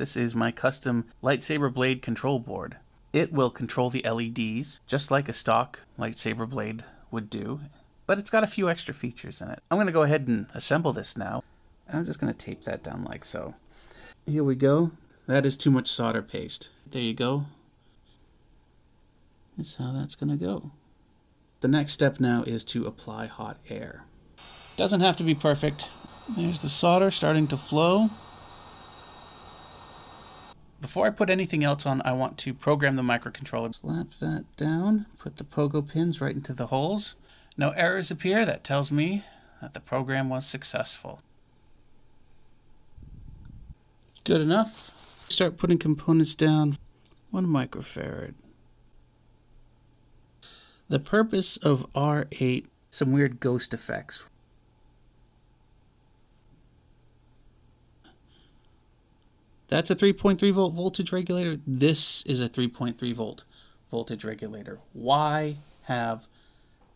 This is my custom lightsaber blade control board. It will control the LEDs just like a stock lightsaber blade would do, but it's got a few extra features in it. I'm going to go ahead and assemble this now. I'm just going to tape that down like so. Here we go. That is too much solder paste. There you go. That's how that's going to go. The next step now is to apply hot air. Doesn't have to be perfect. There's the solder starting to flow. Before I put anything else on, I want to program the microcontroller. Slap that down, put the pogo pins right into the holes. No errors appear, that tells me that the program was successful. Good enough. Start putting components down. One microfarad. The purpose of R8, some weird ghost effects. That's a 3.3 volt voltage regulator. This is a 3.3 volt voltage regulator. Why have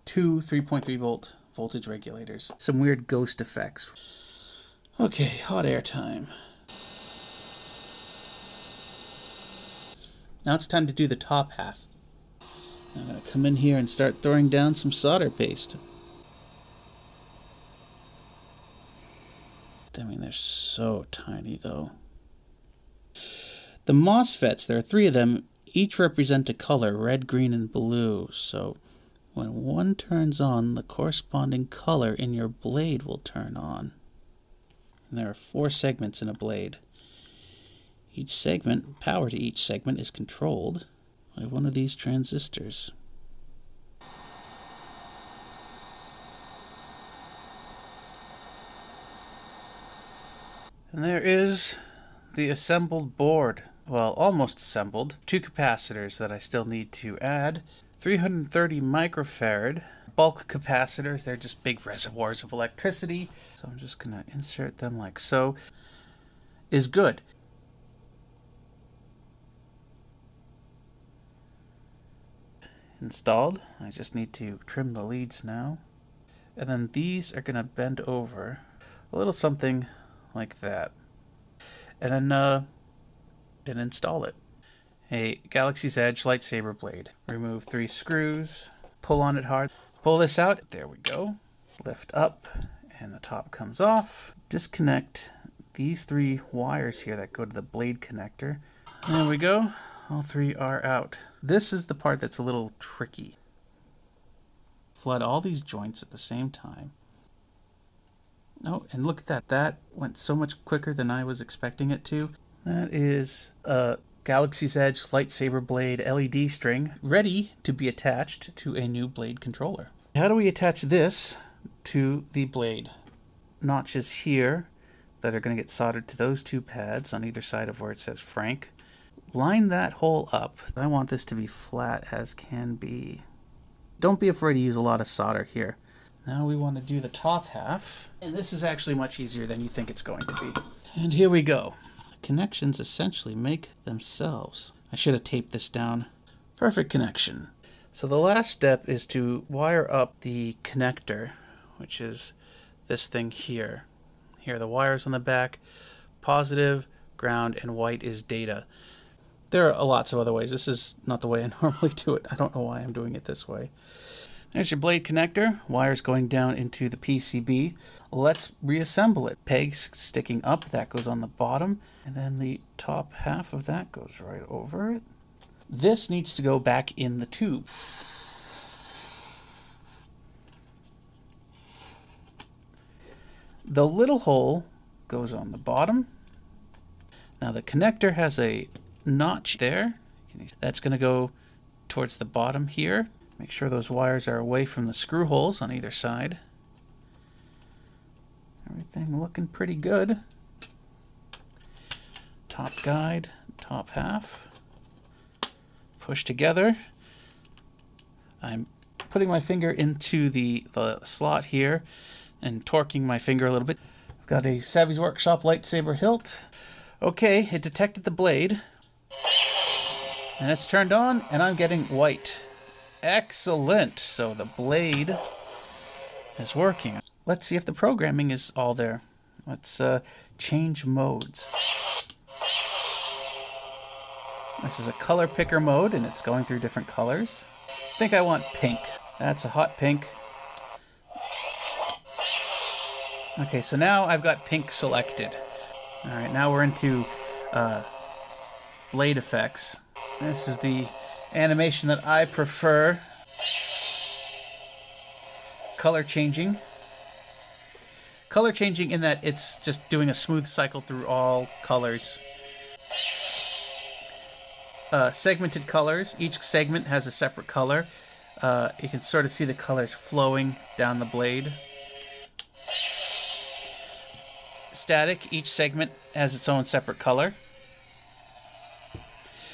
two 3.3 volt voltage regulators? Some weird ghost effects. Okay, hot air time. Now it's time to do the top half. I'm going to come in here and start throwing down some solder paste. I mean, they're so tiny though. The MOSFETs, there are three of them, each represent a color, red, green, and blue. So when one turns on, the corresponding color in your blade will turn on. And there are four segments in a blade. Each segment, power to each segment, is controlled by one of these transistors. And there is the assembled board well, almost assembled. Two capacitors that I still need to add. 330 microfarad bulk capacitors. They're just big reservoirs of electricity. So I'm just going to insert them like so. Is good. Installed. I just need to trim the leads now. And then these are going to bend over a little something like that. And then uh, and install it. A Galaxy's Edge lightsaber blade. Remove three screws, pull on it hard, pull this out, there we go. Lift up, and the top comes off. Disconnect these three wires here that go to the blade connector. There we go, all three are out. This is the part that's a little tricky. Flood all these joints at the same time. Oh, and look at that. That went so much quicker than I was expecting it to. That is a Galaxy's Edge lightsaber blade LED string ready to be attached to a new blade controller. How do we attach this to the blade? Notches here that are going to get soldered to those two pads on either side of where it says Frank. Line that hole up. I want this to be flat as can be. Don't be afraid to use a lot of solder here. Now we want to do the top half. And this is actually much easier than you think it's going to be. And here we go connections essentially make themselves. I should have taped this down. Perfect connection. So the last step is to wire up the connector, which is this thing here. Here are the wires on the back. Positive, ground, and white is data. There are lots of other ways. This is not the way I normally do it. I don't know why I'm doing it this way. There's your blade connector, wires going down into the PCB. Let's reassemble it. Pegs sticking up, that goes on the bottom, and then the top half of that goes right over it. This needs to go back in the tube. The little hole goes on the bottom. Now the connector has a notch there. That's going to go towards the bottom here. Make sure those wires are away from the screw holes on either side. Everything looking pretty good. Top guide, top half. Push together. I'm putting my finger into the, the slot here and torquing my finger a little bit. I've got a Savi's Workshop lightsaber hilt. Okay, it detected the blade. And it's turned on, and I'm getting white. Excellent. So the blade is working. Let's see if the programming is all there. Let's uh, change modes. This is a color picker mode and it's going through different colors. I think I want pink. That's a hot pink. Okay, so now I've got pink selected. All right, now we're into uh, blade effects. This is the animation that I prefer. Color changing. Color changing in that it's just doing a smooth cycle through all colors. Uh, segmented colors. Each segment has a separate color. Uh, you can sort of see the colors flowing down the blade. Static. Each segment has its own separate color.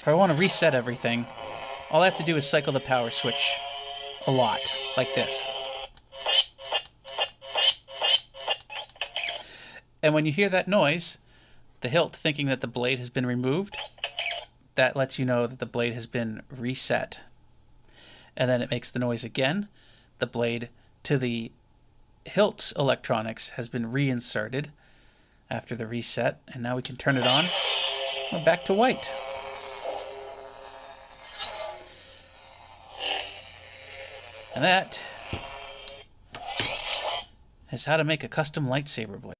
If I want to reset everything, all I have to do is cycle the power switch a lot, like this. And when you hear that noise, the hilt thinking that the blade has been removed, that lets you know that the blade has been reset. And then it makes the noise again. The blade to the hilt's electronics has been reinserted after the reset. And now we can turn it on. We're back to white. And that is how to make a custom lightsaber blade.